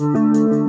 Música